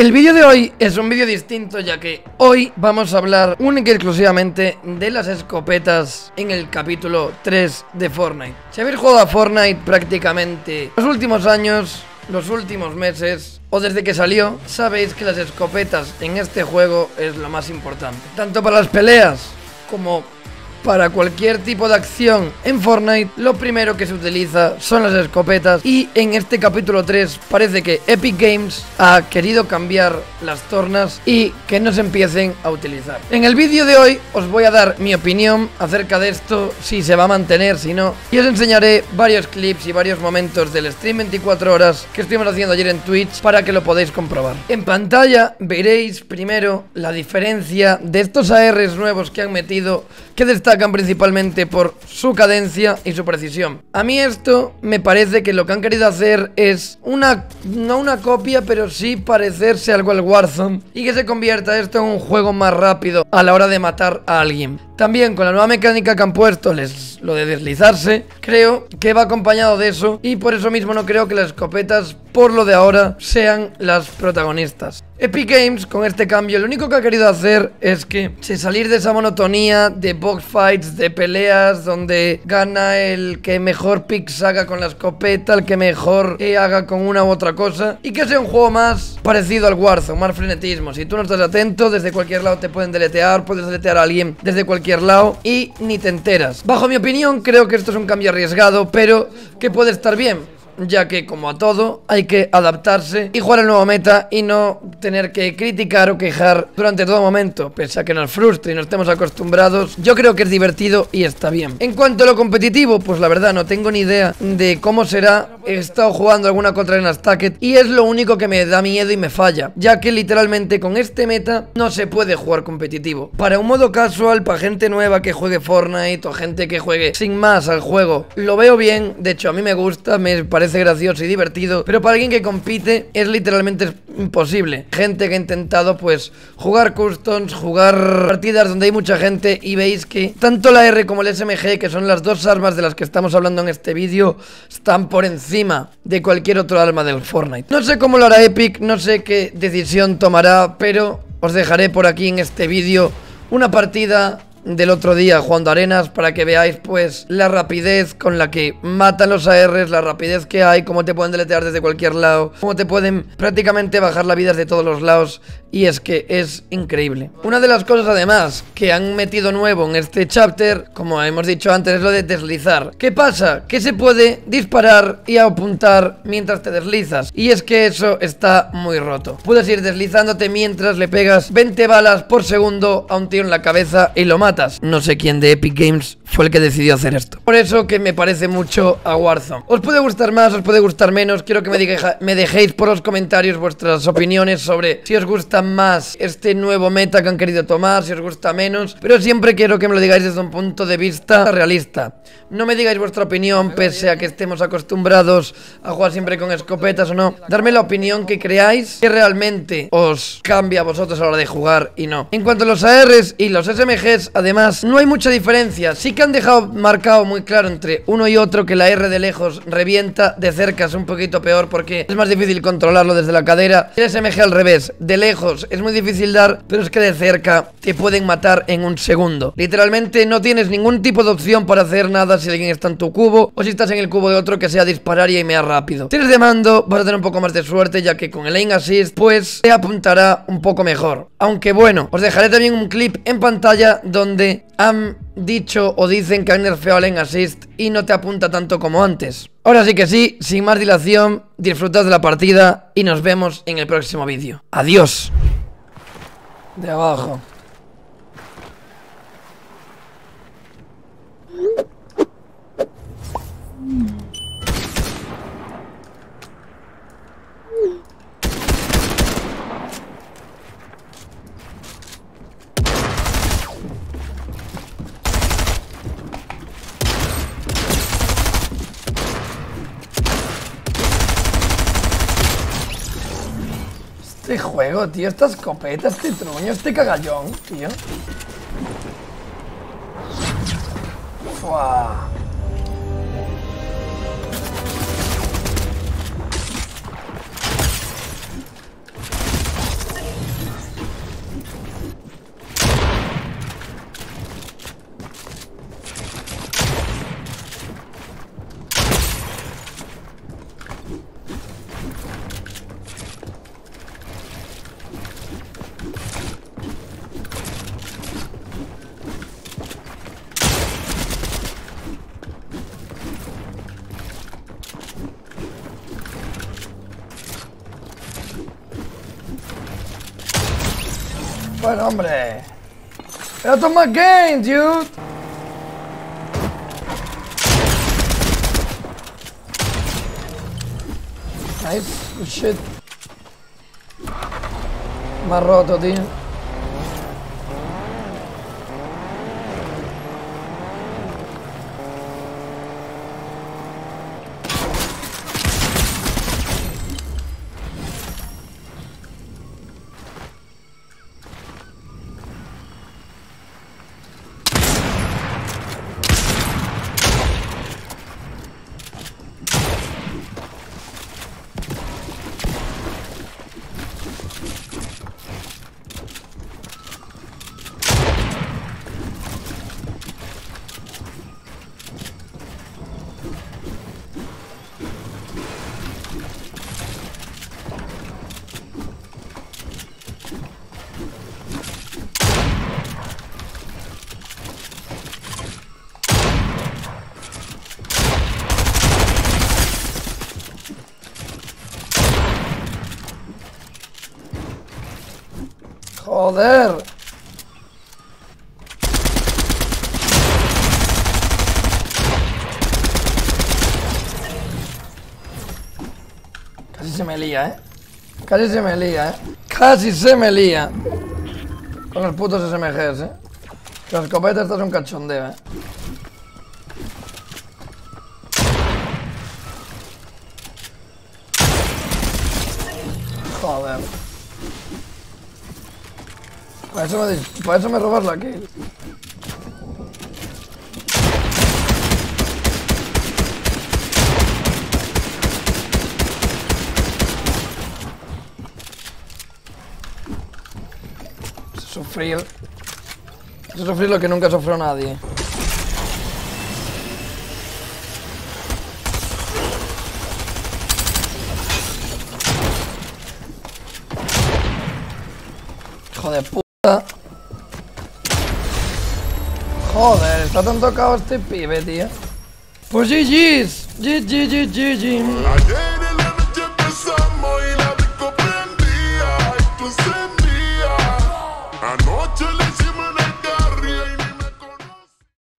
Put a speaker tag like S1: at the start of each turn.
S1: El vídeo de hoy es un vídeo distinto ya que hoy vamos a hablar única y exclusivamente de las escopetas en el capítulo 3 de Fortnite. Si habéis jugado a Fortnite prácticamente los últimos años, los últimos meses o desde que salió, sabéis que las escopetas en este juego es lo más importante. Tanto para las peleas como para cualquier tipo de acción en Fortnite, lo primero que se utiliza son las escopetas y en este capítulo 3 parece que Epic Games ha querido cambiar las tornas y que no se empiecen a utilizar. En el vídeo de hoy os voy a dar mi opinión acerca de esto, si se va a mantener, si no, y os enseñaré varios clips y varios momentos del stream 24 horas que estuvimos haciendo ayer en Twitch para que lo podáis comprobar. En pantalla veréis primero la diferencia de estos ARs nuevos que han metido que destacan principalmente por su cadencia y su precisión. A mí esto me parece que lo que han querido hacer es una, no una copia, pero sí parecerse algo al Warzone y que se convierta esto en un juego más rápido a la hora de matar a alguien. También con la nueva mecánica que han puesto, lo de deslizarse, creo que va acompañado de eso y por eso mismo no creo que las escopetas, por lo de ahora, sean las protagonistas. Epic Games con este cambio lo único que ha querido hacer es que se salir de esa monotonía de box fights, de peleas donde gana el que mejor picks haga con la escopeta, el que mejor eh, haga con una u otra cosa y que sea un juego más parecido al Warzone, más frenetismo. Si tú no estás atento, desde cualquier lado te pueden deletear, puedes deletear a alguien desde cualquier lado y ni te enteras. Bajo mi opinión creo que esto es un cambio arriesgado, pero que puede estar bien ya que como a todo hay que adaptarse y jugar el nuevo meta y no tener que criticar o quejar durante todo momento, pese a que nos frustre y no estemos acostumbrados, yo creo que es divertido y está bien. En cuanto a lo competitivo, pues la verdad no tengo ni idea de cómo será, he estado jugando alguna contra en Stacket y es lo único que me da miedo y me falla, ya que literalmente con este meta no se puede jugar competitivo. Para un modo casual, para gente nueva que juegue Fortnite o gente que juegue sin más al juego, lo veo bien, de hecho a mí me gusta, me parece gracioso y divertido, pero para alguien que compite es literalmente imposible. Gente que ha intentado pues jugar customs, jugar partidas donde hay mucha gente y veis que tanto la R como el SMG, que son las dos armas de las que estamos hablando en este vídeo, están por encima de cualquier otro arma del Fortnite. No sé cómo lo hará Epic, no sé qué decisión tomará, pero os dejaré por aquí en este vídeo una partida del otro día jugando arenas para que veáis pues la rapidez con la que matan los ARs, la rapidez que hay, cómo te pueden deletear desde cualquier lado, cómo te pueden prácticamente bajar la vida de todos los lados y es que es increíble. Una de las cosas además que han metido nuevo en este chapter, como hemos dicho antes, es lo de deslizar. ¿Qué pasa? Que se puede disparar y apuntar mientras te deslizas y es que eso está muy roto. Puedes ir deslizándote mientras le pegas 20 balas por segundo a un tío en la cabeza y lo matas no sé quién de Epic Games fue el que decidió hacer esto. Por eso que me parece mucho a Warzone. Os puede gustar más, os puede gustar menos. Quiero que me, me dejéis por los comentarios vuestras opiniones sobre si os gusta más este nuevo meta que han querido tomar, si os gusta menos. Pero siempre quiero que me lo digáis desde un punto de vista realista. No me digáis vuestra opinión pese a que estemos acostumbrados a jugar siempre con escopetas o no. Darme la opinión que creáis que realmente os cambia a vosotros a la hora de jugar y no. En cuanto a los ARs y los SMGs, Además, no hay mucha diferencia. Sí que han dejado marcado muy claro entre uno y otro que la R de lejos revienta, de cerca es un poquito peor porque es más difícil controlarlo desde la cadera. El SMG al revés, de lejos es muy difícil dar, pero es que de cerca te pueden matar en un segundo. Literalmente no tienes ningún tipo de opción para hacer nada si alguien está en tu cubo o si estás en el cubo de otro que sea disparar y aimear rápido. Si eres de mando, vas a tener un poco más de suerte ya que con el aim assist pues te apuntará un poco mejor. Aunque bueno, os dejaré también un clip en pantalla donde han dicho o dicen que han nerfeado el assist y no te apunta tanto como antes. Ahora sí que sí, sin más dilación, disfrutad de la partida y nos vemos en el próximo vídeo. Adiós. De abajo. Este juego, tío, esta escopeta, este truño, este cagallón, tío. Bueno, hombre. Esto es más game, dude. Nice. Good shit. Más roto, Joder. Casi se me lía, ¿eh? Casi se me lía, ¿eh? Casi se me lía. Con los putos SMGs, ¿eh? La escopeta esta es un cachondeo, ¿eh? Joder. Para eso me, para eso me robas la kill. Sufrir. Sufrir lo que nunca sufrió nadie. Hijo de puta. Joder, está tan tocado este pibe, tío. Pues GG's. GG, GG,
S2: Ayer